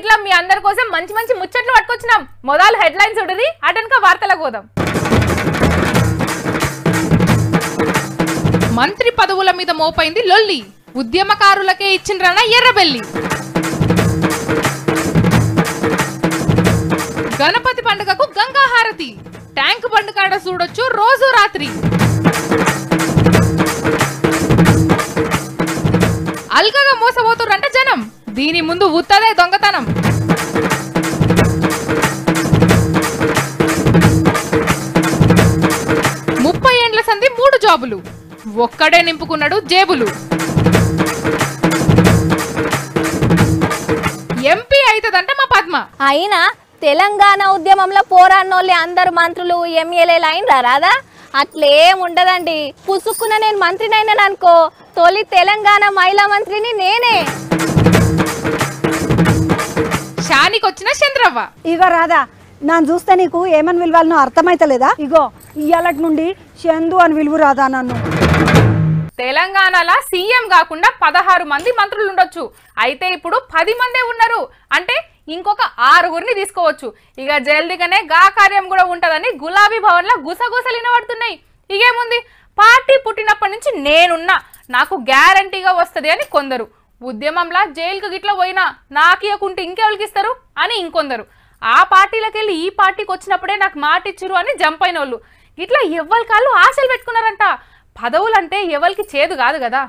మంచిగున్నారా మీ అందరి కోసం మంచి మంచి ముచ్చట్లు పట్టుకొచ్చినాం. మొదలు హెడ్లైన్స్ ఉండదు అటెనక వార్తలకు పోదాం. మంత్రి పదవుల మీద మోపైంది లొల్లి. ఉద్యమకారులకే ఇచ్చిండ్రన ఎర్రబెల్లి. గణపతి పండుగకు గంగాహారతి ట్యాంక్ బండ్ కాడ చూడొచ్చు రోజు రాత్రి. అల్గగా మోసపోతుర్రంట జనం. దీని ముందు ఉత్తదే దొంగతనం. ముప్పై ఏండ్ల సంధి మూడు జాబులు. ఒక్కడే నింపుకున్నాడు జేబులు. ఎంపీ అవుతుందంట మా పద్మ. అయినా తెలంగాణ ఉద్యమంలో పోరాడినోళ్ళే అందరు మంత్రులు ఎమ్మెల్యేలు అయినరా రాదా అట్లేం ఉండదండి. పుసుక్కున నేను మంత్రినైనా అనుకో తొలి తెలంగాణ మహిళా మంత్రిని నేనే. షానికొచ్చిన చంద్రవ్వ. ఇగో రాదా నన్ను చూస్తే నీకు ఏమని విలువాలనో అర్థమైతలేదా? ఇగో ఇయ్యాలటి నుండి చందు అని విలువ రాదా నన్ను. తెలంగాణలో సీఎం కాకుండా పదహారు మంది మంత్రులు ఉండొచ్చు అయితే ఇప్పుడు పది మందే ఉన్నారు. అంటే ఇంకొక ఆరుగురిని తీసుకోవచ్చు. ఇక జల్దిగానే గా కార్యం కూడా ఉంటదని గులాబీ భవన్లో గుసగుసలు వినబడుతున్నాయి. ఇకేముంది పార్టీ పుట్టినప్పటి నుంచి నేనున్నా. నాకు గ్యారంటీగా వస్తది అని కొందరు. ఉద్యమంలా జైలుకు గిట్ల పోయినా నాకు ఇవ్వకుంటే ఇంకెవరికి ఇస్తారు అని ఇంకొందరు. ఆ పార్టీలకు వెళ్ళి ఈ పార్టీకి వచ్చినప్పుడే నాకు మాట ఇచ్చిరు అని జంప్ అయిన వాళ్ళు ఇట్లా ఎవ్వరి కాళ్ళు ఆశలు పెట్టుకున్నారంట. పదవులంటే ఎవరికి చేదు కాదు కదా?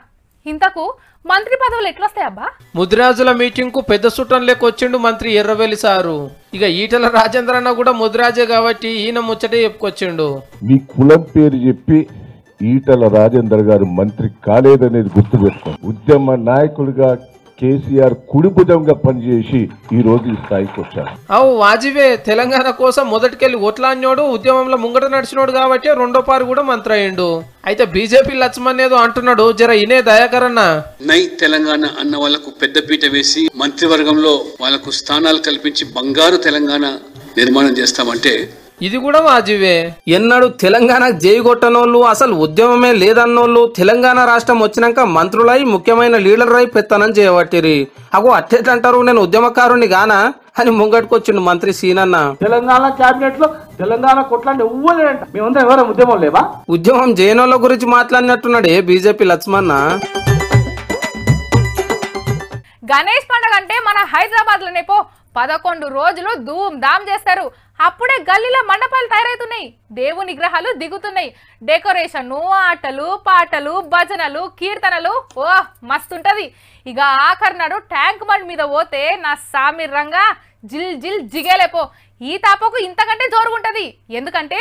ఇంతకు మంత్రి పదవులు ఎట్లొస్తాయి అబ్బా? ముదిరాజుల మీటింగ్కు పెద్ద సుట్టం వచ్చిండు మంత్రి ఎర్రవెల్లి సారు. ఇక ఈటల రాజేంద్ర అన్న కూడా ముదిరాజే కాబట్టి ఈయన ముచ్చటే చెప్పుకొచ్చిండు. మీ కులం పేరు చెప్పి ఈటల రాజేందర్ గారు మంత్రి కాలేదనేది గుర్తుపెట్టుకోండి ఉద్యమ నాయకుడిగా కేసీఆర్ కుడిభుజంగా పనిచేసి ఈ రోజు ఈ స్థాయికి వచ్చారు. అవు వాజివే తెలంగాణ కోసం మొదటికెళ్ళి ఓట్లాడినోడు ఉద్యమంలో ముంగట నడిచినోడు కాబట్టి రెండో పారు కూడా మంత్రి అయ్యిండు. అయితే బీజేపీ లక్ష్మణ్ ఏదో అంటున్నాడు జర ఇనే దయాకరన్న. నై తెలంగాణ అన్న వాళ్ళకు పెద్దపీట వేసి మంత్రివర్గంలో వాళ్ళకు స్థానాలు కల్పించి బంగారు తెలంగాణ నిర్మాణం చేస్తామంటే ఇది కూడా వాజివే. ఎన్నడు తెలంగాణ జైగొట్టనోళ్ళు అసలు ఉద్యమమే లేదన్నోళ్ళు తెలంగాణ రాష్ట్రం వచ్చినాక మంత్రులై ముఖ్యమైన లీడర్ అయి పెత్తనం చేయబట్టిరి. అగో అట్టేటంటారు నేను ఉద్యమకారుని గానా? అని ముంగట్టుకొచ్చిండు మంత్రి సీనన్న. తెలంగాణ క్యాబినెట్లో తెలంగాణ కొట్లాంటి మేమంతా ఎవరైనా ఉద్యమం లేవా? ఉద్యమం జైనోళ్ళ గురించి మాట్లాడినట్టున్నాడు బీజేపీ లక్ష్మణ గణేష్ పండుగ అంటే మన హైదరాబాద్లోనే పో. పదకొండు రోజులు ధూమ్ ధామ్ చేస్తారు. అప్పుడే గల్లీలో మండపాలు తయారవుతున్నాయి. దేవుని గ్రహాలు దిగుతున్నాయి. డెకరేషన్ ఆటలు పాటలు భజనలు కీర్తనలు ఓ మస్తుంటది. ఇక ఆఖరి నాడు ట్యాంక్ బండ్ మీద పోతే నా సామిర్రంగా జిల్ జిల్ జిగేలేపో. ఈ తాపకు ఇంతకంటే జోరుగుంటది ఎందుకంటే?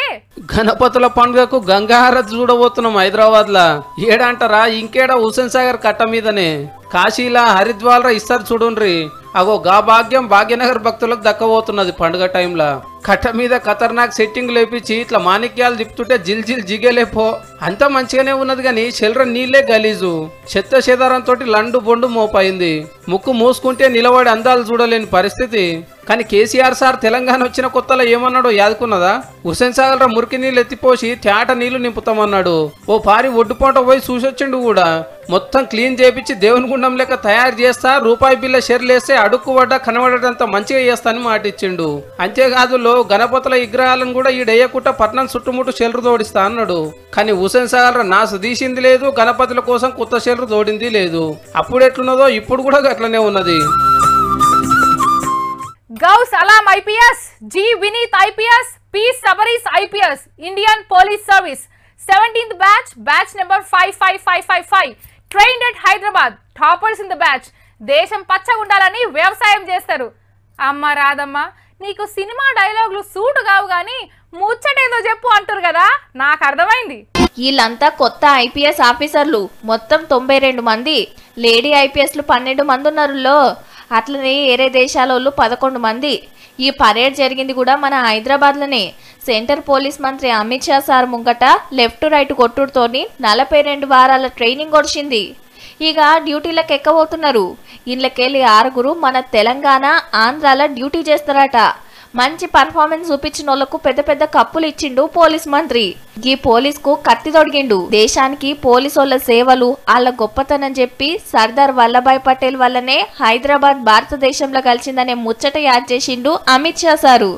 గణపతుల పండుగకు గంగాహారతి చూడబోతున్నాం హైదరాబాద్ లా ఏడంటారా ఇంకేడా హుసేన్ సాగర్ కట్ట మీదనే? కాశీలా హరిద్వార్ ఇస్తారు చూడుండ్రి. అగో గా భాగ్యం భాగ్యనగర్ భక్తులకు దక్కబోతున్నది పండుగ టైంలా. కట్ట మీద ఖతర్నాక్ సెట్టింగ్ లేపించి ఇట్లా మాణిక్యాలు తిప్పుతుంటే జిల్ జిల్ జిగేలేపో అంతా మంచిగానే ఉన్నది కానీ చెల్ర నీళ్ళే గలీజు. చెత్త చెదారంతో లండు బొండు మోపైంది. ముక్కు మూసుకుంటే నిలబడి అందాలు చూడలేని పరిస్థితి. కానీ కేసీఆర్ సార్ తెలంగాణ వచ్చిన కొత్తలో ఏమన్నాడో యాదుకున్నదా? హుసేన్ సాగర్ మురికి నీళ్ళు ఎత్తిపోసి తేట నీళ్ళు నింపుతామన్నాడు. ఓ పారి ఒడ్డుపోట పోయి చూసొచ్చిండు కూడా. మొత్తం క్లీన్ చేపించి దేవుని గుండం లెక్క తయారు చేస్తా రూపాయి బిల్ల షెర్లేస్తే అడుక్కు కనబడటంత మంచిగా చేస్తానని మాటిచ్చిండు అంతేకాదు లో గణపతుల విగ్రహాలను కూడా ఈడేయకుట్ట పట్నం చుట్టుముట్టు షెల్రు తోడిస్తా అన్నాడు. కానీ హుసేన్ సాగర్ నాసు తీసింది లేదు గణపతుల కోసం కొత్త షెల్రు తోడింది లేదు. అప్పుడు ఎట్లున్నదో ఇప్పుడు కూడా అట్లనే ఉన్నది. గౌ సలాం IPS G Vineet IPS P Sabarish IPS Indian police service. Seventeenth batch batch number five five five five five. Trained at Hyderabad. Toppers in the batch. దేశం పచ్చగా ఉండాలని వ్యవసాయం చేస్తారు. అమ్మ రాదమ్మ నీకు సినిమా డైలాగులు సూటు కావు గాని ముచ్చటేదో చెప్పు అంటారు కదా నాకు అర్థమైంది. వీళ్ళంతా కొత్త ఐపీఎస్ ఆఫీసర్లు. మొత్తం తొంభై రెండు మంది. లేడీ ఐపీఎస్లు పన్నెండు మంది ఉన్నారులో అట్లనే వేరే దేశాలోళ్ళు పదకొండు మంది. ఈ పరేడ్ జరిగింది కూడా మన హైదరాబాద్లోనే. సెంటర్ పోలీస్ మంత్రి అమిత్ షా సార్ ముంగట లెఫ్ట్ రైట్ కొట్టుడుతోని నలభై రెండు వారాల ట్రైనింగ్ వచ్చింది ఇక డ్యూటీలకు ఎక్కబోతున్నారు. ఇళ్ళకెళ్ళి ఆరుగురు మన తెలంగాణ ఆంధ్రాల డ్యూటీ చేస్తారట. మంచి పర్ఫార్మెన్స్ చూపించిన వాళ్ళకు పెద్ద పెద్ద కప్పులు ఇచ్చిండు పోలీస్ మంత్రి. ఈ పోలీస్కు కత్తి తొడిగిండు. దేశానికి పోలీస్ వాళ్ళ సేవలు వాళ్ళ గొప్పతనం చెప్పి సర్దార్ వల్లభాయ్ పటేల్ వల్లనే హైదరాబాద్ భారతదేశంలో కలిసిందనే ముచ్చట యాద్ చేసిండు అమిత్ షా సారు.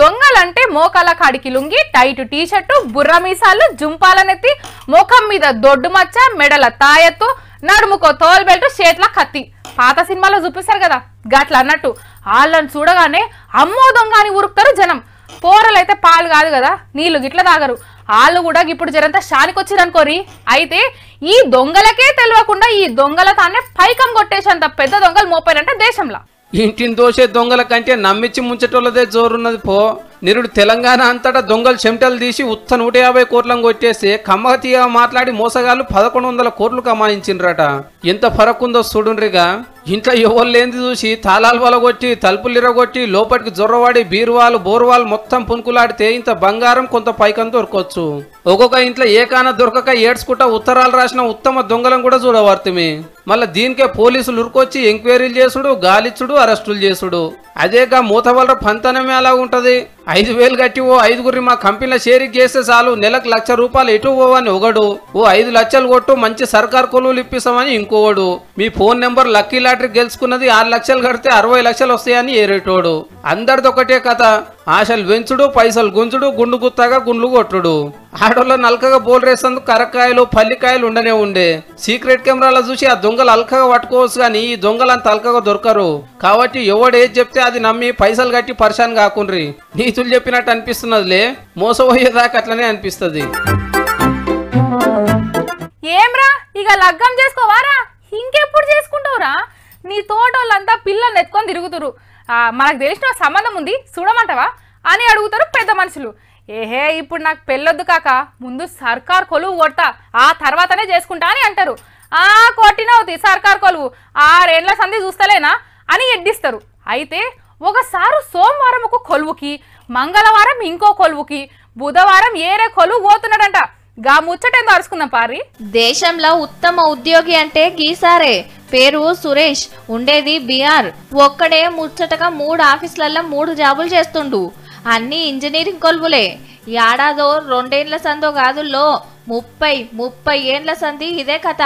దొంగలంటే మోకాల కాడికి లుంగి టైట్ టీషర్టు బుర్ర మీసాలు జుంపాలనెత్తి ముఖం మీద దొడ్డు మచ్చ మెడల తాయత్తు నడుముకో తోల్ బెల్ట్ కత్తి. పాత సినిమాలో చూపిస్తారు కదా? గట్ల అన్నట్టు. వాళ్ళని చూడగానే అమ్మో దొంగ అని ఉరుకుతారు జనం. పోరలైతే పాలు కాదు కదా? నీళ్ళు గిట్ల తాగరు. వాళ్ళు కూడా ఇప్పుడు జరంతా షానికొచ్చిరనుకోరి అయితే ఈ దొంగలకే తెలియకుండా ఈ దొంగల తానే పైకం కొట్టేసేంత పెద్ద దొంగలు మోపారంటే దేశంలో. ఇంటిని దోషే దొంగల కంటే నమ్మిచ్చి ముంచటోళ్ళదే జోరున్నది పో. నిరుడు తెలంగాణ అంతటా దొంగలు చెమటలు తీసి ఉత్త నూట యాభై కోట్లను కొట్టేసి కమ్మతీగా మాట్లాడి మోసగాళ్ళు పదకొండు వందల కోట్లు కమాయించిండ్రట ఎంత ఫరక్ ఉందో చూడుండ్రిగా. ఇంట్లో ఎవరు లేనిది చూసి తాళాలు వలగొట్టి తలుపులు ఇరగొట్టి లోపలికి జొర్రవాడి బీరువాలు బోరువాలు మొత్తం పునుకులాడితే ఇంత బంగారం కొంత పైకం దొరకవచ్చు ఒక్కొక్క ఇంట్లో ఏకాన దొరకక ఏడ్చుకుంటా ఉత్తరాలు రాసిన ఉత్తమ దొంగలను కూడా చూడవర్తిమి. మళ్ళీ దీనికే పోలీసులు ఉరుకొచ్చి ఎంక్వైరీలు చేసుడు గాలిచ్చుడు అరెస్టులు చేసుడు. అదేగా మూతవలర పంతనమే అలా ఉంటది? ఐదు వేలు కట్టి ఓ ఐదుగురి మా కంపెనీలో షేరింగ్ చేస్తే చాలు నెలకు లక్ష రూపాయలు ఎటు పోవని ఒకడు. ఓ ఐదు లక్షలు కొట్టు మంచి సర్కార్ కొలువులు ఇప్పిస్తామని ఇంకోడు. మీ ఫోన్ నెంబర్ లక్కీ లాటరీ గెలుచుకున్నది ఆరు లక్షలు కడితే అరవై లక్షలు వస్తాయని ఏరేటోడు. అందరిది ఒకటే కథ. ఆశలు పెంచుడు పైసలు గుంజుడు గుండు గుత్తగా గుండ్లు కొట్టుడు. ఆడోళ్ళ నల్కగా బోల్ రేసేందుకు పల్లికాయలు ఉండనే ఉండే. సీక్రెట్ కెమెరాలో చూసి ఆ దొంగలు అల్కగా పట్టుకోవచ్చు కానీ ఈ దొంగలు అంత అల్కగా దొరకరు. కాబట్టి ఎవడు ఏది చెప్తే అది నమ్మి పైసలు కట్టి పరిశాన్ కాకుండ్రి. నీతులు చెప్పినట్టు అనిపిస్తున్నదిలే. మోసపోయేదాకా అట్లనే అనిపిస్తుంది. ఏమ్రా? ఇక లగ్గం చేసుకోవారా? ఇంకెప్పుడు చేసుకుంటావురా? నీ తోటోళ్ళంతా పిల్లల్ని ఎత్తుకొని తిరుగుతురు మనకు తెలిసిన సంబంధం ఉంది చూడమంటావా? అని అడుగుతారు పెద్ద మనుషులు. ఏహే ఇప్పుడు నాకు పెళ్ళొద్దు కాక ముందు సర్కార్ కొలువు కొడతా ఆ తర్వాతనే చేసుకుంటా అని అంటారు. ఆ కొట్టినవుతి సర్కార్ కొలువు ఆరేండ్ల సంధి చూస్తలేనా? అని ఎడ్డిస్తారు. అయితే ఒకసారి సోమవారం ఒక కొలువుకి మంగళవారం ఇంకో కొలువుకి బుధవారం ఏరే కొలువు పోతున్నాడంట. గా ముచ్చటేందో అరుచుకుందాం పారి దేశంలో ఉత్తమ ఉద్యోగి అంటే గీసారే. పేరు సురేష్. ఉండేది బీఆర్. ఒక్కడే ముచ్చటగా మూడు ఆఫీసులలో మూడు జాబులు చేస్తుండు. అన్ని ఇంజనీరింగ్ కొలువులే. ఏడాదో రెండేండ్ల సందో కాదుల్లో ముప్పై ముప్పై ఏండ్ల సంధి ఇదే కథ.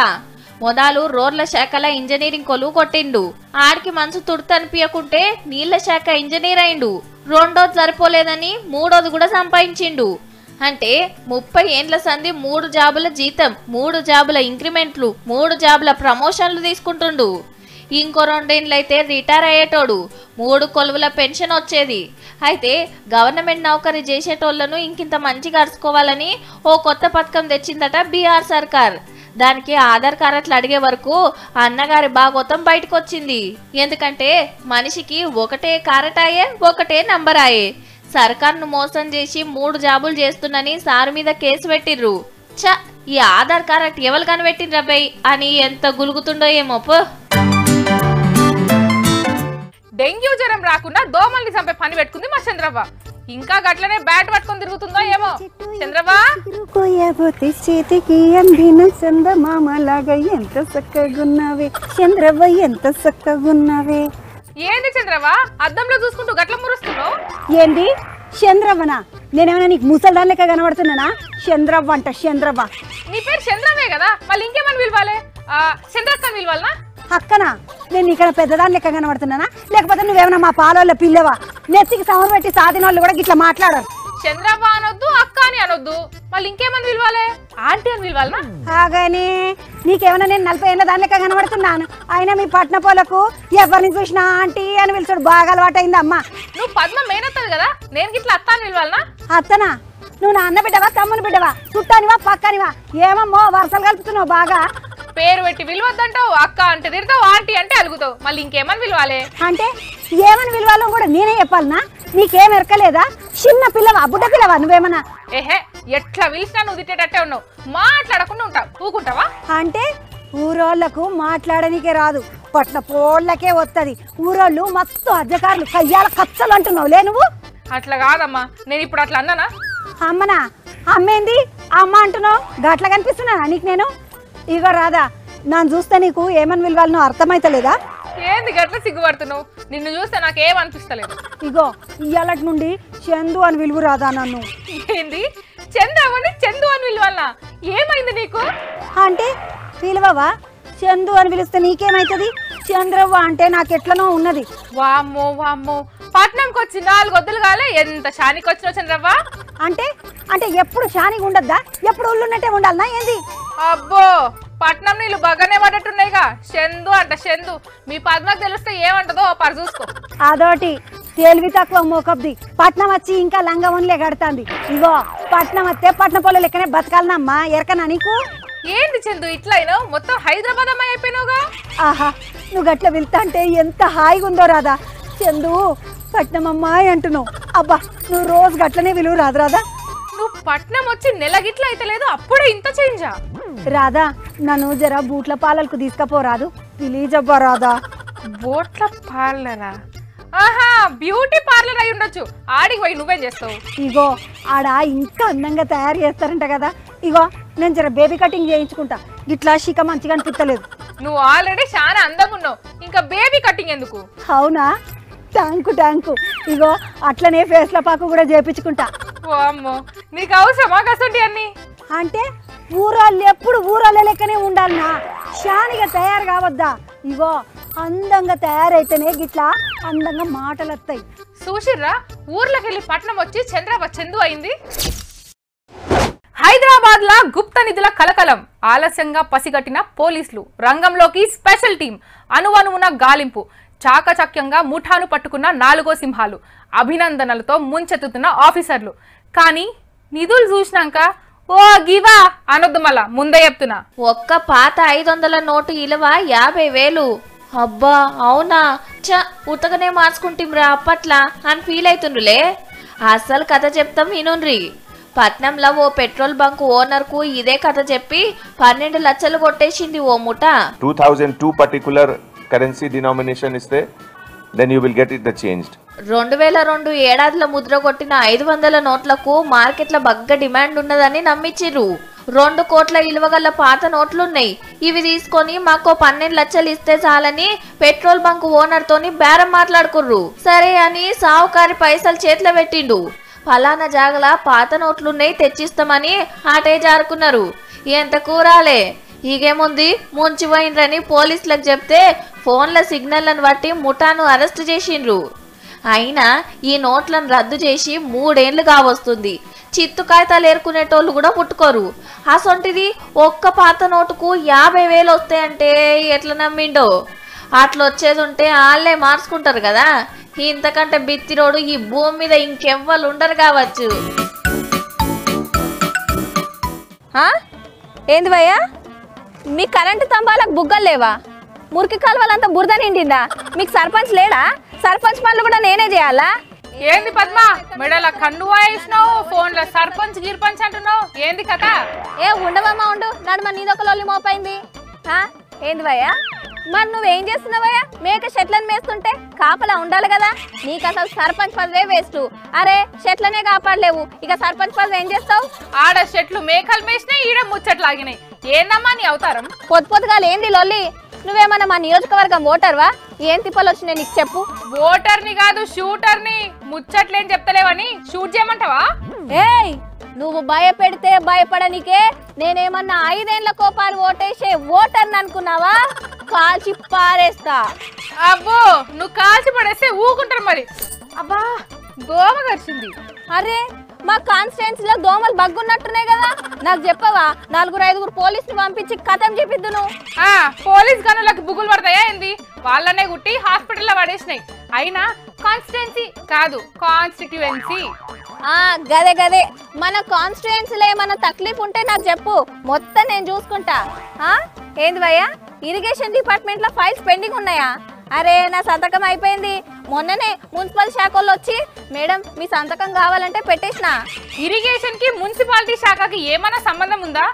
మొదలు రోడ్ల శాఖల ఇంజనీరింగ్ కొలువు కొట్టిండు. ఆడికి మనసు తుడుతనిపించకుంటే నీళ్ళ శాఖ ఇంజనీర్ అయిండు. రెండోది సరిపోలేదని మూడోది కూడా సంపాదించిండు. అంటే ముప్పై ఏండ్ల సంధి మూడు జాబుల జీతం మూడు జాబుల ఇంక్రిమెంట్లు మూడు జాబుల ప్రమోషన్లు తీసుకుంటుండు. ఇంకో రెండేండ్లయితే రిటైర్ అయ్యేటోడు మూడు కొలువుల పెన్షన్ వచ్చేది. అయితే గవర్నమెంట్ నౌకరీ చేసేటోళ్ళను ఇంకింత మంచిగా అరుచుకోవాలని ఓ కొత్త పథకం తెచ్చిందట బీఆర్ సర్కార్. దానికి ఆధార్ కార్డులు అడిగే వరకు అన్నగారి భాగోతం బయటకు వచ్చింది ఎందుకంటే మనిషికి ఒకటే కారటాయే ఒకటే నంబర్ ఆయే సర్కార్ను మోసం చేసి మూడు జాబులు చేస్తున్నని సారు మీద కేసు పెట్టిర్రు. చ ఈ ఆధార్ కార్డు ఎవరు కనిపెట్టిండ్రా బై అని ఎంత గులుగుతుండో ఏమో పో. డెంగ్యూ జ్వరం రాకుండా దోమల్ని చంపే పని పెట్టుకుంది మా చంద్రవ్వ. ఇంకా గట్లనే బ్యాట్ పట్టుకొని తిరుగుతుందో ఏమో. చంద్రవ్వ? కోయబోతే చేతికి అందిన చందమామలాగా ఎంత చక్కగున్నావే. చంద్రవ్వ ఎంత చక్కగున్నావే. ఏంది చంద్రవ్వ అద్దంలో చూసుకుంటూ గట్ల మురుస్తున్నావు? ఏంది? చంద్రవ్వనా? నేనేమైనా నీకు ముసల్దాన్ లెక్క కనబడుతున్నానా? చంద్రవ్వ అంట చంద్రవ్వ. నీ పేరు చంద్రవే కదా? మళ్ళీ ఇంకేమని పిలవాలి? ఆ, చంద్రక్కని పిలవాలనా? అక్కనా? నేను నీకన్నా పెద్దదాని లెక్క కనబడుతున్నానా? లేకపోతే నువ్వేమైనా మా పాలోళ్ళ పిల్లవా? నెత్తికి సమర్ పెట్టి సాధిన వాళ్ళు కూడా ఇట్లా మాట్లాడరు. చంద్రవ్వ అనొద్దు అక్క అని అనొద్దు. మళ్ళీ ఇంకేమని పిలవాలి? ఆంటీ అని పిలవాలనా? ఆగానే నీకేమైనా నేను నలభై ఏళ్ళ దాని లెక్క కనబడుతున్నాను. అయినా మీ పట్నపోలకు ఎవరిని చూసినా ఆంటీ అని పిలిచాడు బాగా అలవాటైంది అమ్మ. నువ్వు పద్మ మేనత్తది కదా నేను గిట్ల అత్త అని పిలవాలనా? అత్తనా? నువ్వు నా అన్న బిడ్డవా తమ్ముని బిడ్డవా చుట్టానివా పక్కనివా? ఏమమ్మో వరుసలు కలుపుతున్నావు బాగా. పేరు పెట్టి విలువద్దంటావు అక్క అంటే తిడతావు ఆంటీ అంటే అలుగుతావు. మళ్ళీ ఇంకేమని పిలవాలి? అంటే ఏమని విలువాలో కూడా నేనే చెప్పాలనా? నీకేం ఎరకలేదా? చిన్న పిల్లవా బుడ్డ పిల్లవా నువ్వేమన్నా? ఏహే ఎట్లా పిలిచినా నువ్వు తిట్టేటట్టే ఉన్నావు. మాట్లాడకుండా ఉంటావు ఊకుంటావా అంటే ఊరోళ్ళకు మాట్లాడనీకే రాదు. పట్ల పోళ్ళకే వస్తుంది ఊరోళ్ళు మస్తు అద్దెకారులు కయ్యాల కచ్చలు అంటున్నావు. లే నువ్వు. అట్లా కాదమ్మా. నేను ఇప్పుడు అట్లా అన్నానా? అమ్మనా? అమ్మేంది? అమ్మ అంటున్నావు. గట్ల కనిపిస్తున్నానా నీకు నేను? ఇగో రాదా నన్ను చూస్తే నీకు ఏమని విలువాలనో అర్థమైతలేదా? ఏంది గట్ల సిగ్గుపడుతున్నావు? నిన్ను చూస్తే నాకేం అనిపిస్తలేదు ఇగో ఇయ్యాలటి నుండి చందు అని విలువ రాదా నన్ను? ఏంది? చంద్రవని చందు అని పిలవాలనా ఏమైంది నీకు? అంటే పిలవవా చందు అని పిలిస్తే నీకేమైతుంది? చంద్రవ్వ అంటే నాకెట్లనో ఉన్నది. వామ్మో వామ్మో. పట్నంకి వచ్చి నాలుగు వద్దులు కాలే ఎంత షానికి వచ్చినావు చంద్రవ్వ? అంటే అంటే ఎప్పుడు షానిగా ఉండద్దా ఎప్పుడు ఉల్లున్నట్టే ఉండాలనా? ఏంది? అబ్బో! పట్నం నీళ్ళు బాగానే పడ్డట్టున్నాయిగా చందు అంట చందు. మీ పద్మకు తెలిస్తే ఏమంటదో పరి చూసుకో. అదోటి తెలివి తక్కువ మోకబ్ది. పట్నం వచ్చి ఇంకా లంగవన్లే కడుతుంది ఇగో పట్నం వస్తే పట్నం పొలం లెక్కనే బతకాలనమ్మా. ఎరకనా నీకు? ఏంది చందు ఇట్లా అయినావు? మొత్తం హైదరాబాద్ అమ్మాయి అయిపోయినావుగా? ఆహా నువ్వు గట్ల వెళ్తాంటే ఎంత హాయిగా ఉందో రాదా చందు పట్నం అమ్మాయి అంటున్నావు. అబ్బా నువ్వు రోజు గట్లనే విలువ రాదు రాదా నువ్వు పట్నం వచ్చి నెల గిట్ల అయితే లేదు అప్పుడే ఇంత చేంజా? రాదా నన్ను జర బూట్ల పాలలకు తీసుకపోరాదు ప్లీజ్ అబ్బా రాదా బోట్ల పార్లరా? ఆహా బ్యూటీ పార్లర్ అయి ఉండొచ్చు. ఆడికి పోయి నువ్వేం చేస్తావు? ఇగో ఆడ ఇంకా అందంగా తయారు చేస్తారంట కదా. ఇగో నేను జర బేబీ కటింగ్ చేయించుకుంటా. గిట్లా శిక మంచిగా అనిపించలేదు నువ్వు ఆల్రెడీ చాలా అందంగా ఉన్నావు. ఇంకా బేబీ కటింగ్ ఎందుకు? అవునా? ట్యాంకు ట్యాంకు ఇగో అట్లనే ఫేస్ల పాకు కూడా ఓ అమ్మో నీకు అవసరమా కసంటి అన్ని? అంటే ఊరోళ్ళు ఎప్పుడు ఊరోళ్ళ లెక్కనే ఉండాలనా షానిగా తయారు కావద్దా? ఇగో అందంగా తయారైతేనే గిట్లా అందంగా మాటలు వస్తాయి చూసిర్రా? ఊర్లోకి వెళ్ళి పట్నం వచ్చి చంద్రబ చందు అయింది. హైదరాబాద్ లా గుప్త నిధుల కలకలం. ఆలస్యంగా పసిగట్టిన పోలీసులు. రంగంలోకి స్పెషల్ టీం అణువణువున గాలింపు. చాకచక్యంగా ముఠాను పట్టుకున్న నాలుగో సింహాలు. అభినందనలతో ముంచెత్తుతున్న ఆఫీసర్లు. కానీ నిధులు చూసినాక ఓ గివా! అనొద్దు మళ్ళా ముందే చెప్తున్నా. ఒక్క పాత ఐదు వందల నోటు ఇలువ యాభై వేలు. అబ్బా అవునా? చ ఉతకనే మార్చుకుంటిమ్రా అప్పట్లా అని ఫీల్ అవుతుండ్రులే అస్సలు కథ చెప్తాం వినుండ్రి. పట్నంలో ఓ పెట్రోల్ బంక్ ఓనర్కు ఇదే కథ చెప్పి పన్నెండు లక్షలు కొట్టేసింది ఓ ముఠ. 2002 particular currency denomination is there, then you will get it the changed రెండు వేల రెండు ఏడాదిలో ముద్ర కొట్టిన ఐదు వందల నోట్లకు మార్కెట్లో బగ్గ డిమాండ్ ఉన్నదని నమ్మిచ్చిర్రు. రెండు కోట్ల ఇలువగల పాత నోట్లున్నాయి. ఇవి తీసుకొని మాకు పన్నెండు లక్షలు ఇస్తే చాలని పెట్రోల్ బంక్ ఓనర్ తోని బేరం మాట్లాడుకుర్రు. సరే అని సావుకారి పైసలు చేతిలో పెట్టిండు. ఫలానా జాగల పాత నోట్లున్నాయి తెచ్చిస్తామని ఆటే జారుకున్నారు. ఎంత కూరాలే. ఈగేముంది? ముంచిపోయిండ్రని పోలీసులకు చెప్తే ఫోన్ల సిగ్నల్లను బట్టి ముఠాను అరెస్ట్ చేసిండ్రు. అయినా ఈ నోట్లను రద్దు చేసి మూడేళ్ళు కావస్తుంది చిత్తు కాగితాలు ఏరుకునేటోళ్ళు కూడా పుట్టుకోరు. అసొంటిది ఒక్క పాత నోటుకు యాభై వేలు వస్తాయంటే ఎట్లా నమ్మిండో? అట్లా వచ్చేది ఉంటే వాళ్ళే మార్చుకుంటారు కదా. ఇంతకంటే బిత్తిరోడు ఈ భూమి మీద ఇంకెవ్వరు ఉండరు కావచ్చు. ఏంది భయ్యా? మీ కరెంటు స్తంభాలకు బుగ్గలు లేవా? మురికి కాలువలంతా బురద నిండిందా? మీకు సర్పంచ్ లేడా? సర్పంచ్ పనులు కూడా నేనే చేయాలా? ఏంది పద్మ? మెడల కండు వేసినావు ఫోన్లో సర్పంచ్ గిర్పంచ్ అంటున్నావు? ఏంది కథ? ఏ ఉండవమ్మా ఉండు. నడుమ నీదొక లొల్లి మోపైంది? ఏంది భయ్యా? మరి నువ్వేం చేస్తున్నావయ్యా? మేక చెట్లను మేస్తుంటే కాపలా ఉండాలి కదా? నీకు అసలు సర్పంచ్ పదవే వేస్ట్. అరే చెట్లనే కాపాడలేవు. ఇక సర్పంచ్ పదవి ఏం చేస్తావు? ఆడ చెట్లు మేకలు మేసినాయి ఈడ ముచ్చట్లాగినాయి ఏందమ్మా నీ అవతారం? పొద్దు పొద్దుగా ఏంది లొల్లి. నువ్వేమన్నా మా నియోజకవర్గం ఓటర్వా? ఏం తిప్పలు వచ్చినాయి నీకు చెప్పు. ఓటర్ని కాదు షూటర్ని ముచ్చట్లేం చెప్తలేవని? షూట్ చేయమంటావా? ఏయ్ నువ్వు భయపెడితే భయపడనికే నేనేమన్నా ఐదేళ్ళ కోపాలు ఓటేసే ఓటర్ని అనుకున్నావా? కాల్చి పారేస్తా. అబ్బో నువ్వు కాల్చి పడేస్తే ఊకుంటారు మరి. అబ్బా దోమ గరిచింది అరే మా కాన్స్టిట్యున్సీలో దోమలు బగ్గున్నట్టున్నాయి కదా. నాకు చెప్పవా నలుగురు ఐదుగురు పోలీసులు పంపించి కథం చెప్పిద్దును ఆ పోలీస్ గనులకు బుగులు పడతాయా ఏంది? వాళ్ళనే గుట్టి హాస్పిటల్లో పడేసినాయి. అయినా కాన్స్టిట్యున్సీ కాదు కాన్స్టిట్యువెన్సీ ఆ గదే గదే. మన కాన్స్టిట్యున్సీలో ఏమన్నా తక్లీఫ్ ఉంటే నాకు చెప్పు. మొత్తం నేను చూసుకుంటా. ఆ ఏంది భయ్యా? ఇరిగేషన్ డిపార్ట్మెంట్లో ఫైల్స్ పెండింగ్ ఉన్నాయా? అరే నా సంతకం అయిపోయింది. మొన్ననే మున్సిపల్ శాఖ వాళ్ళు వచ్చి మేడం మీ సంతకం కావాలంటే పెట్టేసిన. ఇరిగేషన్కి మున్సిపాలిటీ శాఖకి ఏమైనా సంబంధం ఉందా?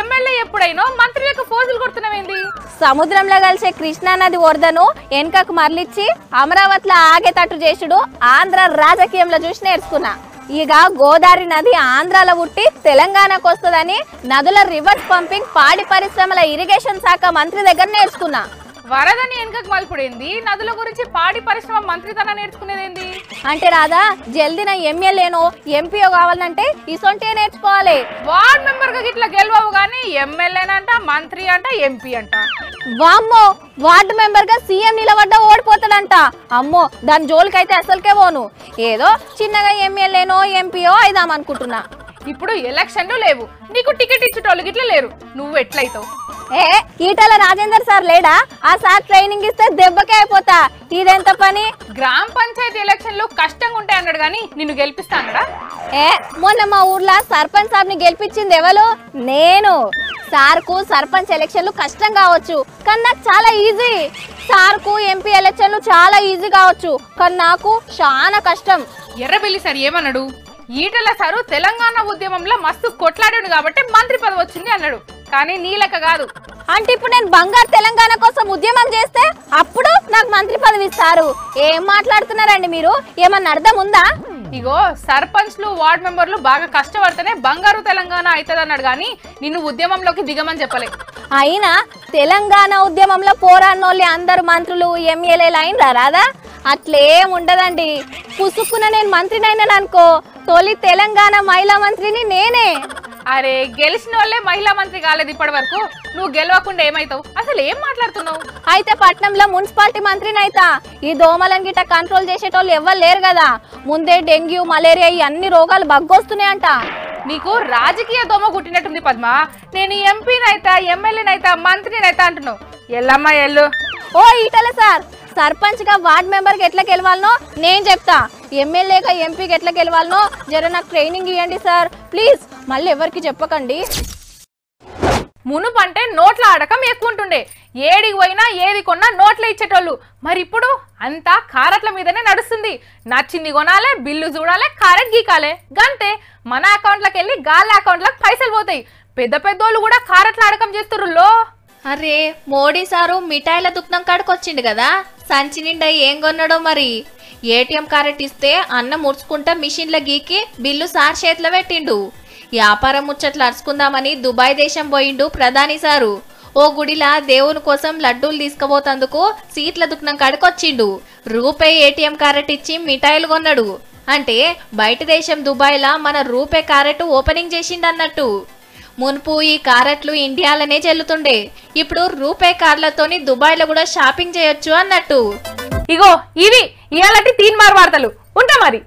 ఎమ్మెల్యే ఎప్పుడైనా మంత్రులకు ఫోజులు కొడుతున్నావేంది సముద్రంలో కలిసే కృష్ణా నది వరదను వెనుకకు మరలిచ్చి అమరావతిలో ఆగేటట్టు చేసుడు ఆంధ్ర రాజకీయంలో చూసి నేర్చుకున్నా. ఇక గోదావరి నది ఆంధ్రాలో పుట్టి తెలంగాణకు వస్తుందని నదుల రివర్స్ పంపింగ్ పాడి పరిశ్రమల ఇరిగేషన్ శాఖ మంత్రి దగ్గర నేర్చుకున్నా. వరదని వెనుకకు మలుపుడేంది? నదుల గురించి పాడి పరిశ్రమ మంత్రితన నేర్చుకునేదేంది? అంటే రాదా జల్దీ నా ఎమ్మెల్యేనో ఎంపీఓ కావాలంటే ఇసొంటే నేర్చుకోవాలి. వార్డ్ మెంబర్గా ఇట్లా గెలవవు కానీ ఎమ్మెల్యేనంట మంత్రి అంట ఎంపీ అంట. వామ్మో వార్డు మెంబర్గా సీఎం నిలబడ్డ ఓడిపోతాడంట. అమ్మో దాని జోలికైతే అసలుకే పోను. ఏదో చిన్నగా ఎమ్మెల్యేనో ఎంపీఓ అయిదాం అనుకుంటున్నా ఇప్పుడు ఎలక్షన్లు లేవు. నీకు టికెట్ ఇచ్చేటోళ్ళు గిట్ల లేరు. నువ్వు ఎట్లయితావు? ఏ ఈటల రాజేందర్ సార్ లేడా? ఆ సార్ ట్రైనింగ్ ఇస్తే దెబ్బకే అయిపోతా. ఇదెంత పని? గ్రామ పంచాయతీ ఎలక్షన్లు కష్టంగా ఉంటాయి అన్నాడు కానీ నిన్ను గెలిపిస్తా ఏ మొన్న మా ఊర్లో సర్పంచ్ సార్ని గెలిపించింది ఎవరు? నేను. సార్కు సర్పంచ్ ఎలక్షన్లు కష్టం కావచ్చు కానీ నాకు చాలా ఈజీ. సార్కు ఎంపీ ఎలక్షన్లు చాలా ఈజీ కావచ్చు కానీ నాకు చాలా కష్టం. ఎర్రబెల్లి సార్ ఏమన్నాడు? ఈటల సారు తెలంగాణ ఉద్యమంలో మస్తు కొట్లాడాడు కాబట్టి మంత్రి పదవి వచ్చింది అన్నాడు. కానీ నీ లెక్క కాదు. అంటే ఇప్పుడు నేను బంగారు తెలంగాణ కోసం ఉద్యమం చేస్తే అప్పుడు నాకు మంత్రి పదవి ఇస్తారు. ఏం మాట్లాడుతున్నారండి మీరు? ఏమన్నా అర్థం ఉందా? ఇగో సర్పంచ్లు వార్డ్ మెంబర్లు బాగా కష్టపడితేనే బంగారు తెలంగాణ అవుతుంది అన్నాడు కానీ నిన్ను ఉద్యమంలోకి దిగమని చెప్పలే. అయినా తెలంగాణ ఉద్యమంలో పోరాడినోళ్ళు అందరు మంత్రులు ఎమ్మెల్యేలు అయినరా? రాదా? అట్లేం ఉండదండి. పుసుక్కున నేను మంత్రినైనాను అనుకో తొలి తెలంగాణ మహిళా మంత్రిని నేనే. అరే గెలిచిన వాళ్ళే మహిళా మంత్రి కాలేదు ఇప్పటి వరకు నువ్వు గెలవకుండా ఏమైతావు? అసలు ఏం మాట్లాడుతున్నావు? అయితే పట్నంలో మున్సిపాలిటీ మంత్రిని అయితా ఈ దోమలను గిట్ట కంట్రోల్ చేసేటోళ్ళు ఎవ్వరు లేరు కదా. ముందే డెంగ్యూ మలేరియా ఈ అన్ని రోగాలు బగ్గొస్తున్నాయంట. నీకు రాజకీయ దోమ కుట్టినట్టుంది పద్మ. నేను ఎంపీనైతా ఎమ్మెల్యేనైతా మంత్రినైతా అంటున్నావు. ఎల్లమ్మ ఎల్లు. ఓ ఈటల సార్. సర్పంచ్గా వార్డ్ మెంబర్కి ఎట్లా గెలవాలనో నేను చెప్తా. ఎమ్మెల్యేగా ఎంపీకి ఎట్లా గెలవాలనో జర నాకు ట్రైనింగ్ ఇవ్వండి సార్. ప్లీజ్ మళ్ళీ ఎవరికి చెప్పకండి. మునుపు అంటే నోట్ల ఆడకం ఎక్కువ ఉంటుండే ఏడికి పోయినా ఏది కొన్నా నోట్లు ఇచ్చేటోళ్ళు. మరి ఇప్పుడు అంతా కారట్ల మీదనే నడుస్తుంది. నచ్చింది కొనాలే బిల్లు చూడాలే కారెట్ గీకాలే. గంతే మన అకౌంట్లకు వెళ్ళి గాళ్ళ అకౌంట్లకు పైసలు పోతాయి. పెద్ద పెద్దోళ్ళు కూడా కారట్ల ఆడకం చేస్తుర్రు లో అరే మోడీ సారు మిఠాయిల దుకాణం కాడికి వచ్చిండు కదా. సంచి నిండా ఏం కొన్నాడో మరి? ఏటీఎం కార్డు ఇస్తే అన్న ముడుచుకుంటా మిషన్ల గీకి బిల్లు సార్ చేతిలో పెట్టిండు. వ్యాపారం ముచ్చట్లు అరుచుకుందామని దుబాయ్ దేశం పోయిండు ప్రధాని సారు. ఓ గుడిలా దేవుని కోసం లడ్డూలు తీసుకుపోతందుకు సీట్ల దుకాణం కాడికి వచ్చిండు రూపే ఏటీఎం కార్డు ఇచ్చి మిఠాయిలు కొన్నాడు. అంటే బయట దేశం దుబాయ్లా మన రూపే కారెట్ ఓపెనింగ్ చేసిండన్నట్టు. మున్పు ఈ కారెట్లు ఇండియాలోనే చెల్లుతుండే. ఇప్పుడు రూపే కార్లతోని దుబాయ్లో కూడా షాపింగ్ చేయొచ్చు అన్నట్టు. ఇగో ఇవి ఇలాంటి తీన్మార్ వార్తలు. ఉంటా మరి.